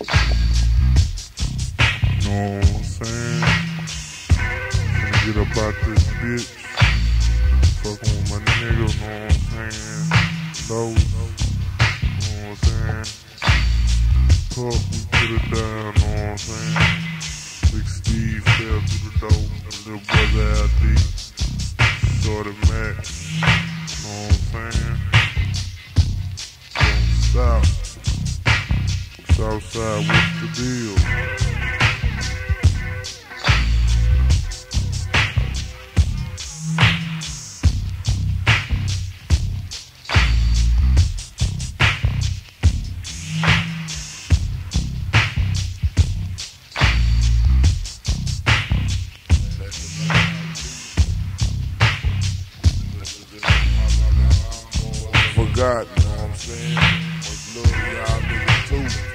Know what I'm saying? Gonna out this bitch. Fucking with my nigga, know what I'm saying? Low, know what I'm saying? Pup, we it down, know what I'm saying? Big Steve fell through the door, little brother LD, Shorty Mac, know what I'm saying? From South, Southside, uh, what's the deal? forgotten, you know what I'm saying? What's love y'all niggas too.